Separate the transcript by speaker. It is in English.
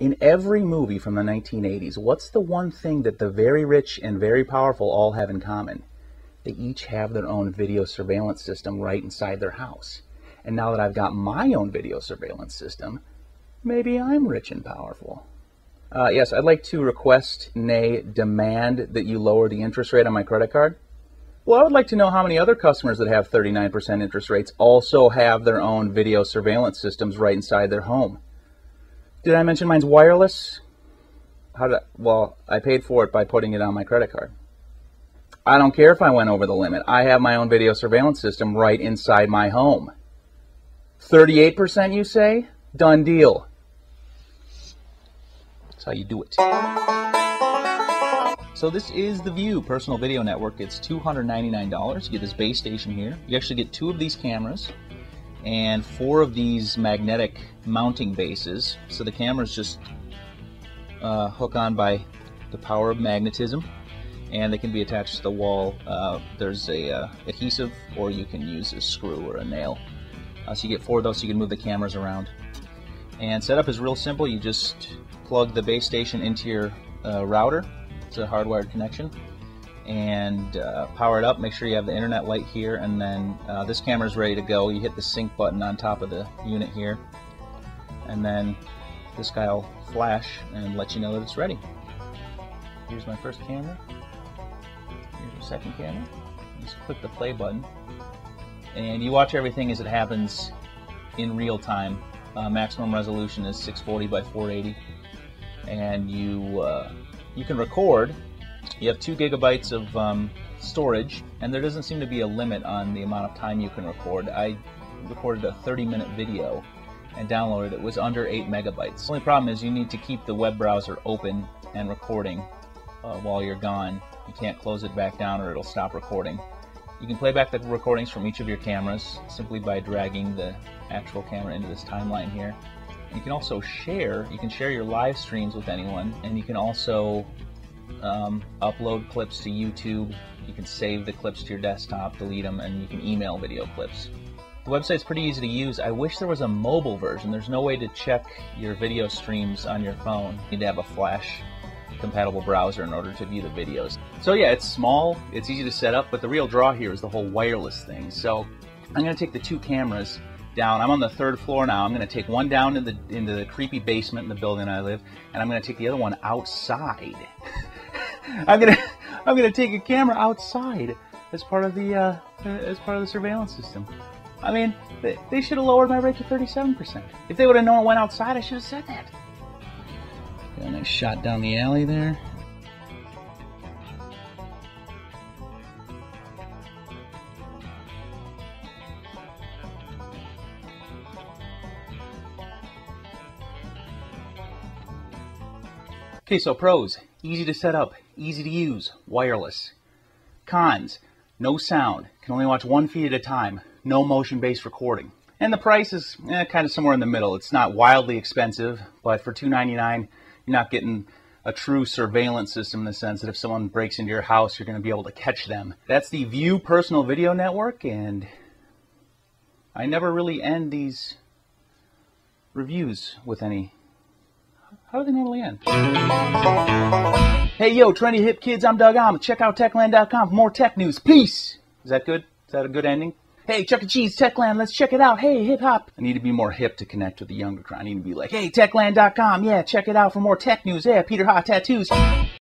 Speaker 1: In every movie from the 1980s, what's the one thing that the very rich and very powerful all have in common? They each have their own video surveillance system right inside their house. And now that I've got my own video surveillance system, maybe I'm rich and powerful. Uh, yes, I'd like to request, nay, demand that you lower the interest rate on my credit card. Well, I would like to know how many other customers that have 39% interest rates also have their own video surveillance systems right inside their home. Did I mention mine's wireless? How did I, well, I paid for it by putting it on my credit card. I don't care if I went over the limit. I have my own video surveillance system right inside my home. 38% you say? Done deal. That's how you do it. So this is the Vue Personal Video Network. It's $299. You get this base station here. You actually get two of these cameras and four of these magnetic mounting bases. So the cameras just uh, hook on by the power of magnetism and they can be attached to the wall. Uh, there's a uh, adhesive or you can use a screw or a nail. Uh, so you get four of those so you can move the cameras around. And setup is real simple. You just plug the base station into your uh, router. It's a hardwired connection and uh, power it up. Make sure you have the internet light here, and then uh, this camera is ready to go. You hit the sync button on top of the unit here, and then this guy will flash and let you know that it's ready. Here's my first camera. Here's my second camera. Just click the play button, and you watch everything as it happens in real time. Uh, maximum resolution is 640 by 480, and you uh, you can record you have two gigabytes of um, storage, and there doesn't seem to be a limit on the amount of time you can record. I recorded a 30 minute video and downloaded it. It was under 8 megabytes. The only problem is you need to keep the web browser open and recording uh, while you're gone. You can't close it back down or it'll stop recording. You can play back the recordings from each of your cameras simply by dragging the actual camera into this timeline here. You can also share, you can share your live streams with anyone, and you can also um, upload clips to YouTube. You can save the clips to your desktop, delete them, and you can email video clips. The website's pretty easy to use. I wish there was a mobile version. There's no way to check your video streams on your phone. You need to have a flash compatible browser in order to view the videos. So yeah, it's small, it's easy to set up, but the real draw here is the whole wireless thing. So I'm going to take the two cameras down. I'm on the third floor now. I'm going to take one down into the, into the creepy basement in the building I live, and I'm going to take the other one outside. I'm gonna I'm gonna take a camera outside as part of the uh, as part of the surveillance system. I mean, they, they should have lowered my rate to 37%. If they would have known it went outside, I should have said that. Got a nice shot down the alley there. Okay, so pros, easy to set up, easy to use, wireless. Cons, no sound, can only watch one feed at a time, no motion-based recording. And the price is eh, kind of somewhere in the middle. It's not wildly expensive, but for 299, you're not getting a true surveillance system in the sense that if someone breaks into your house, you're going to be able to catch them. That's the Vue Personal Video Network, and I never really end these reviews with any how do they normally end? Hey, yo, trendy hip kids, I'm Doug Aamoth. Check out techland.com for more tech news. Peace. Is that good? Is that a good ending? Hey, Chuck E. Cheese, Techland, let's check it out. Hey, hip hop. I need to be more hip to connect with the younger crowd. I need to be like, hey, techland.com, yeah, check it out for more tech news. Yeah, Peter Ha tattoos.